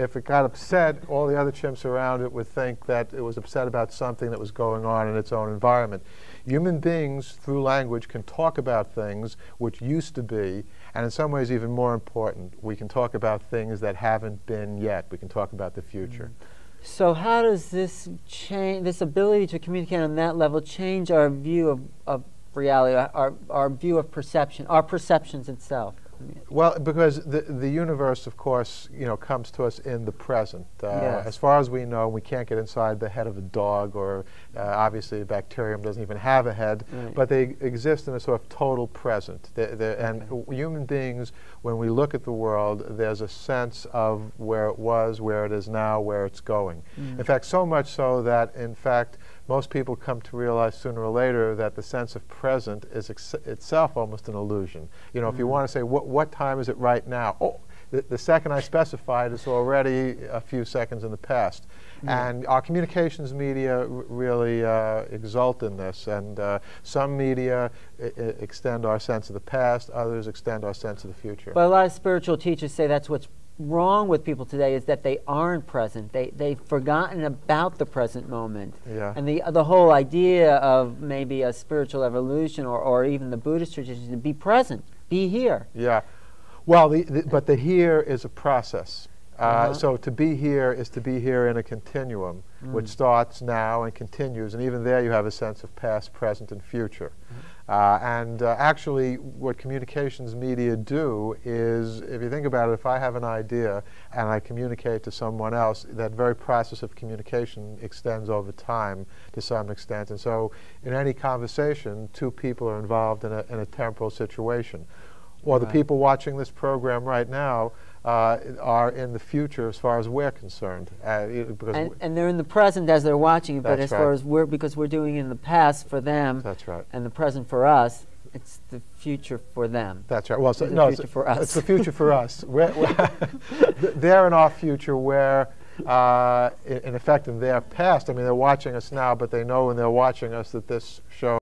if it got upset, all the other chimps around it would think that it was upset about something that was going on in its own environment. Human beings, through language, can talk about things which used to be, and in some ways even more important, we can talk about things that haven't been yet. We can talk about the future. Mm. So how does this change, this ability to communicate on that level change our view of, of reality, our, our view of perception, our perceptions itself? Well, because the the universe, of course, you know, comes to us in the present. Uh, yes. As far as we know, we can't get inside the head of a dog, or uh, obviously a bacterium doesn't even have a head, right. but they exist in a sort of total present. They're, they're, and okay. human beings, when we look at the world, there's a sense of where it was, where it is now, where it's going. Mm. In fact, so much so that, in fact, most people come to realize sooner or later that the sense of present is itself almost an illusion. You know, mm -hmm. if you mm-hmm. want to say, what, what time is it right now? Oh, the, the second I specified is already a few seconds in the past. Yeah. And our communications media really uh, exult in this. And uh, some media extend our sense of the past, others extend our sense of the future. But a lot of spiritual teachers say that's what's wrong with people today is that they aren't present. They, they've forgotten about the present moment. Yeah. And the, the whole idea of maybe a spiritual evolution or, or even the Buddhist tradition to be present, be here. Yeah. Well, the, the, but the here is a process. Uh, uh -huh. So to be here is to be here in a continuum, mm. which starts now and continues. And even there you have a sense of past, present, and future. Mm. Uh, and uh, actually, what communications media do is, if you think about it, if I have an idea and I communicate to someone else, that very process of communication extends over time to some extent. And so, in any conversation, two people are involved in a, in a temporal situation. Or right. the people watching this program right now uh, are in the future as far as we're concerned. Uh, because and, and, they're in the present as they're watching, but as right. far as we're, because we're doing in the past for them, that's right, and the present for us, it's the future for them. That's right. Well, so, it's no, the future it's, for us. It's the future for us. We're, we're they're in our future where, uh, in, in effect, in their past, I mean, they're watching us now, but they know when they're watching us that this show